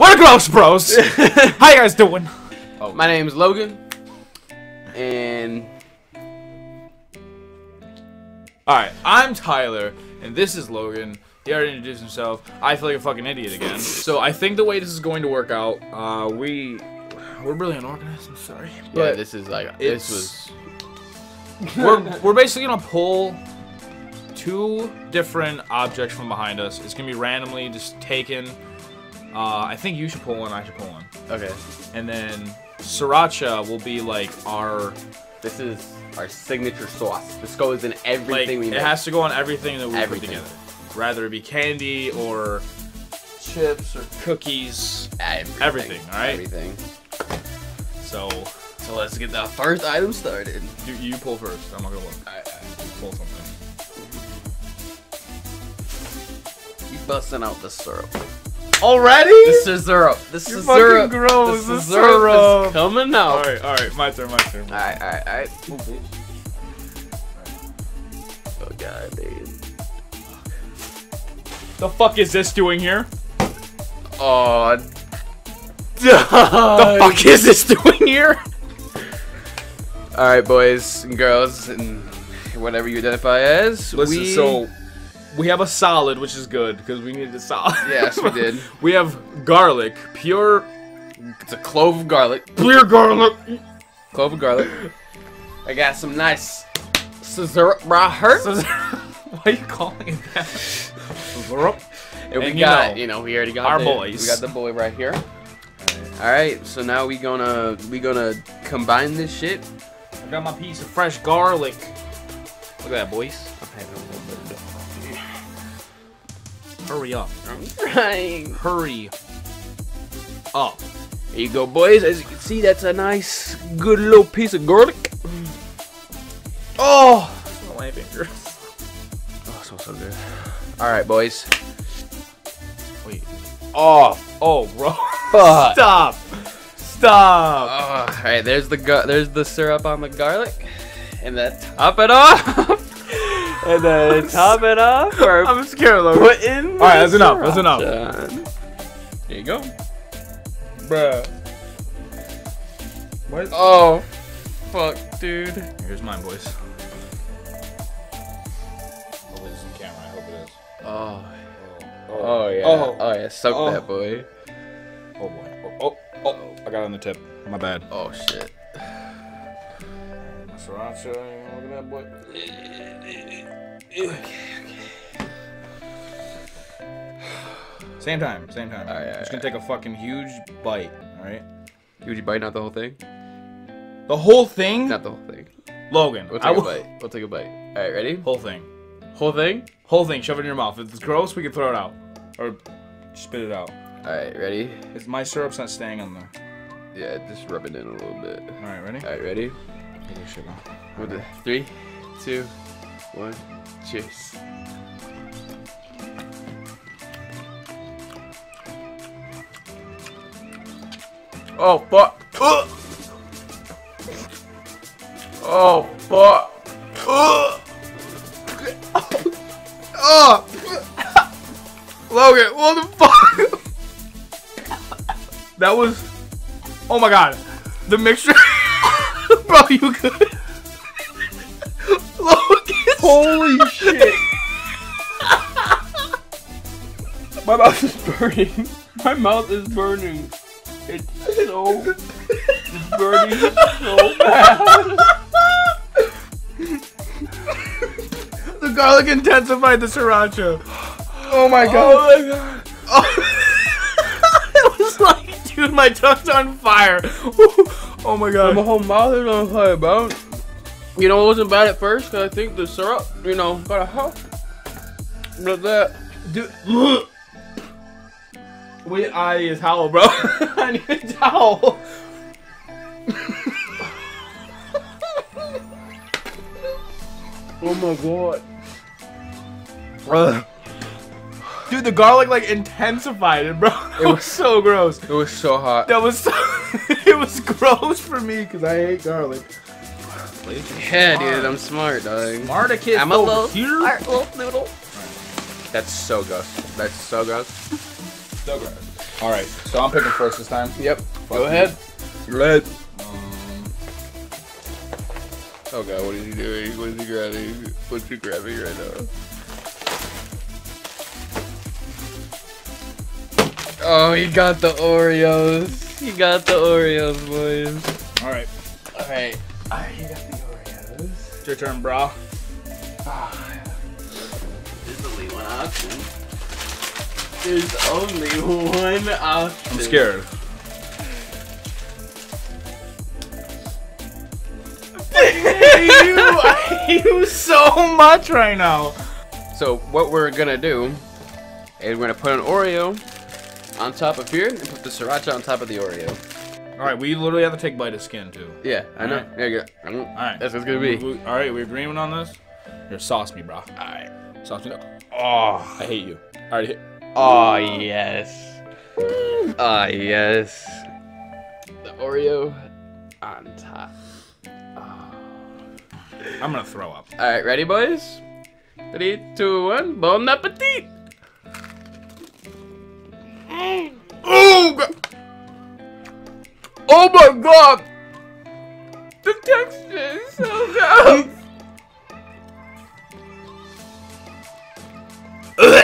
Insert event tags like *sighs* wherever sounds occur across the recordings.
What a gross bros! *laughs* How you guys doing? Oh, My name is Logan, and Alright, I'm Tyler, and this is Logan. He already introduced himself. I feel like a fucking idiot again. So I think the way this is going to work out, uh, we we're really unorganized. I'm sorry, yeah, but this is like it's- this was *laughs* we're we're basically gonna pull two different objects from behind us. It's gonna be randomly just taken. Uh, I think you should pull one. I should pull one, okay. and then sriracha will be like our This is our signature sauce. This goes in like everything we it make. has to go on everything that we Everything. put together. Rather it be candy or chips or cookies. everything. everything, all right? Everything. So So let's get the first item started. you, you pull first. I'm not gonna look. Alright, alright. Pull something. You busting out the syrup. Already? This is syrup. This is fucking syrup. gross. This This is syrup. syrup is coming out. All right, all right. My turn. My turn. Alright, alright, alright. Oh god, dude. The fuck is this doing here? Oh, *laughs* The fuck is this doing here? Alright, boys and girls, and whatever you identify as. Listen, we... so we have a solid, which is good because we needed a solid. Yes, we did. *laughs* we have garlic, pure, It's a clove of garlic. pure garlic. Clove of garlic. I got some nice right *laughs* here. Why are you calling it that? And we and you got, know, you know, we already got our the, boys. We got the boy right here. All right, so now we gonna we gonna combine this shit. I got my piece of fresh garlic. Look at that, boys. Hurry up. I'm trying. Hurry up. There you go, boys. As you can see, that's a nice, good little piece of garlic. Oh! Smell my finger. Oh, so so good. All right, boys. Wait. Oh, Oh, bro. *laughs* Stop. Stop. Oh, all right, there's the there's the syrup on the garlic, and then top it off, *laughs* and then top it off, or I'm scared, Logan. put in. All right, that's enough. That's enough. enough. There you go. Bruh. What? Oh, fuck, dude. Here's mine, boys. Oh, this is in camera. I hope it is. Oh, Oh, oh yeah. Oh. Oh, yeah. Soak Oh. that boy. Oh, boy. Oh, oh, oh. I got on the tip. My bad. Oh shit. Sriracha. Look at that boy. Same time, same time. Alright, Just gonna take a fucking huge bite, alright? Huge you bite? Not the whole thing. The whole thing? Not the whole thing. Logan, We'll I take a bite. We'll take a bite. All right, ready? Whole thing. Whole thing. Whole thing, shove it in your mouth. If it's gross, we can throw it out. Or spit it out. All right, ready? It's my syrup's not staying on there. Yeah, just rub it in a little bit. Alright, ready? All right, ready? This shit on. With the three, two, one, cheers. Oh fuck! Ugh. Oh fuck! Ugh. Oh! Logan, what the fuck? *laughs* That was. Oh my god. The mixture. *laughs* Bro, you good? *laughs* Holy shit! My mouth is burning. My mouth is burning. It's so. It's burning so bad. The garlic intensified the sriracha. Oh my oh god. Oh my god. *laughs* Oh. it was like, dude, my tongue's on fire. Oh my god. My whole mouth is on fire, bro. You know, it wasn't bad at first because I think the syrup, you know, got a help. But that. Dude. *gasps* Wait, *laughs* I need a towel, bro. I need a towel. Oh my god. Dude, the garlic like intensified it, bro. *laughs* It was so gross. It was so hot. That was so, *laughs* it was gross for me because I hate garlic. Yeah, dude, I'm smart, dog. Smarter kid I'm a little here. smart little noodle. That's so gross. That's so gross. So gross. All right, so I'm picking first this time. Yep. Go ahead. Red. Oh god, what is he doing? What is he grabbing? What's he grabbing right now? Oh, he got the Oreos. He got the Oreos, boys. All right, Alright. Alright, he got the Oreos. it's your turn, bro. There's only one option. There's only one option. I'm scared. you, *laughs* you so much right now. So what we're gonna do is we're gonna put an Oreo on top of here and put the sriracha on top of the Oreo. All right, we literally have to take bite of skin too. Yeah, I know. Alright. There you go. All right, That's what it's gonna be. We- we- all right, we agreeing on this? Here, sauce me, bro. All right. Sauce me. Oh, I hate you. All right, hit. Oh yes. Oh yes. The Oreo on top. I'm gonna throw up. All right, ready, boys? Three, two, one. Bon appetit. Oh, God. Oh my god! The texture is so good.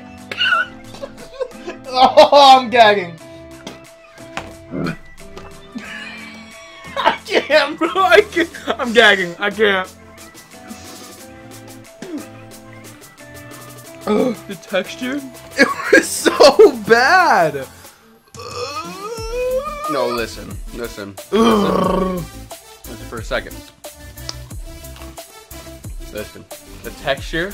*laughs* Oh, I'm gagging. I can't, bro. I can't. I'm gagging. I can't. *gasps* the texture? *laughs* It was so bad. No, listen, listen, *sighs* listen. Listen for a second. Listen, the texture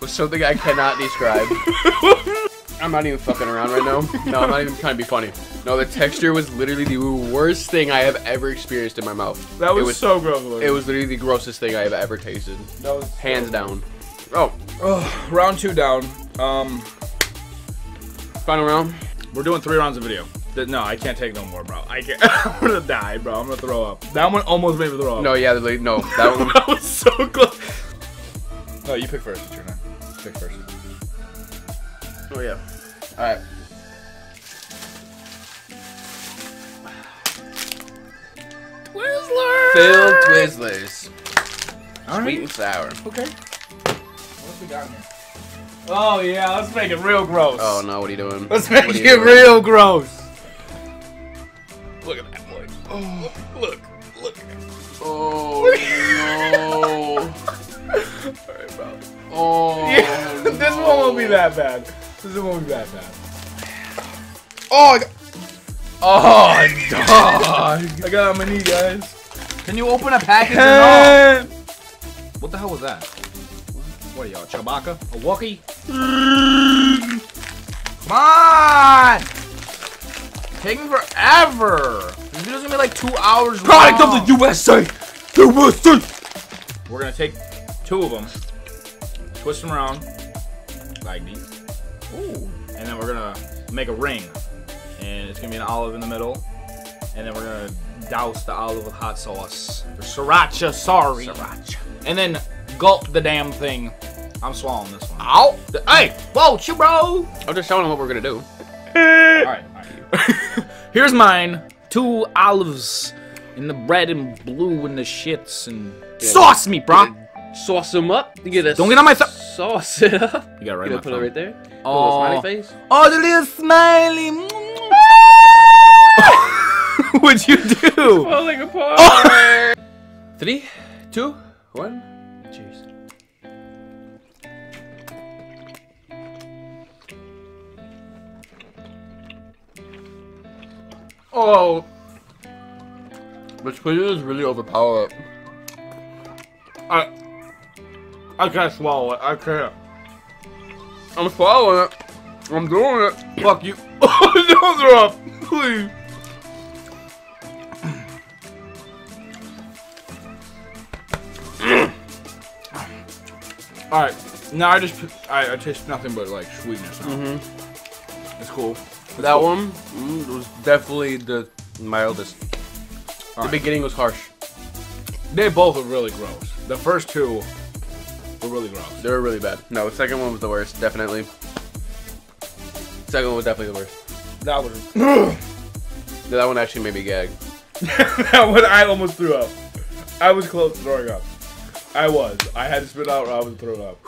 was something I cannot describe. *laughs* I'm not even fucking around right now. No, I'm not even trying to be funny. No, the texture was literally the worst thing I have ever experienced in my mouth. That was, was so gross. It was literally the grossest thing I have ever tasted. That was Hands down. Oh, Oh, round two down. Um, final round. we're doing three rounds of video. No, I can't take no more, bro. I can't. *laughs* I'm gonna die, bro. I'm gonna throw up. That one almost made me throw up. No, yeah, the- no, *laughs* that one. that was so close. No, you pick first. It's your turn. Pick first. Oh yeah. All right. Twizzler. Phil Twizzlers, All sweet right. and sour. Okay. What we got here? Oh yeah, let's make it real gross. Oh no, what are you doing? Let's make it doing? real gross. Look at that boy. Oh, look, look. Oh Alright, *laughs* bro. Oh. Yeah, this one won't be that bad. This one won't be that bad. Oh, I got, Oh, *laughs* dog. I got on my knee, guys. Can you open a package or not? *laughs* What the hell was that? What are y'all, Chewbacca? A Wookiee? Come on! Taking forever. This video's gonna be like two hours Product long. of the USA! USA! We're gonna take two of them, twist them around, like these. Ooh. And then we're gonna make a ring. And it's gonna be an olive in the middle. And then we're gonna douse the olive with hot sauce. Or sriracha, sorry. Sriracha. And then gulp the damn thing. I'm swallowing this one. Ow! Hey! Whoa, you bro! I'm just showing them what we're gonna do. Alright, alright. *laughs* Here's mine. Two olives in the red and blue and the shits and sauce me, bro. Sauce them up. You get a Don't get on my th- sauce it up. You got it right You in my gotta put it right there. Oh. Oh, smiley face. Oh, the little smiley. Mm, mm. *laughs* What'd you do? Falling apart. *laughs* Three, two, one. Oh, Which is really overpower it. I, I can't swallow it. I can't. I'm swallowing it. I'm doing it. Fuck you. Don't throw up, please. All right, now I just I, I taste nothing but like sweetness. Now. Mm-hmm. It's cool. That one mm, was definitely the mildest. The Alright. beginning was harsh. They both were really gross. The first two were really gross. They were really bad. No, the second one was the worst, definitely. Second one was definitely the worst. That was *clears throat* No, that one actually made me gag. *laughs* that one. I almost threw up. I was close to throwing up. I was. I had to spit out or I was throwing up.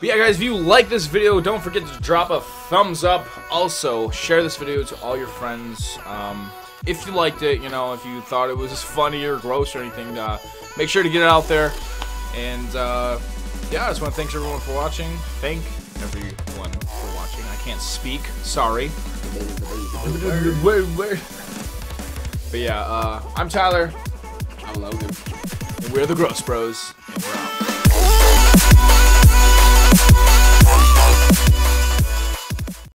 But yeah, guys, if you like this video, don't forget to drop a thumbs up. Also, share this video to all your friends. Um, if you liked it, you know, if you thought it was funny or gross or anything, uh, make sure to get it out there. And uh, yeah, I just want to thank everyone for watching. Thank everyone for watching. I can't speak. Sorry. But yeah, uh, I'm Tyler, I'm Logan. and we're the Gross Bros.